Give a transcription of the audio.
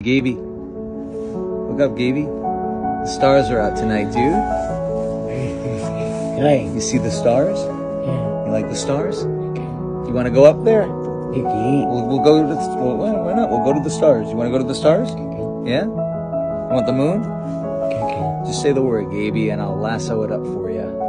Gaby. Look up, Gaby. The stars are out tonight, dude. Hey, You see the stars? Yeah. You like the stars? Do you want to go up there? Okay. We'll, we'll go to the. Well, why not? We'll go to the stars. You want to go to the stars? Okay. Yeah? You want the moon? Okay. Just say the word, Gaby, and I'll lasso it up for you.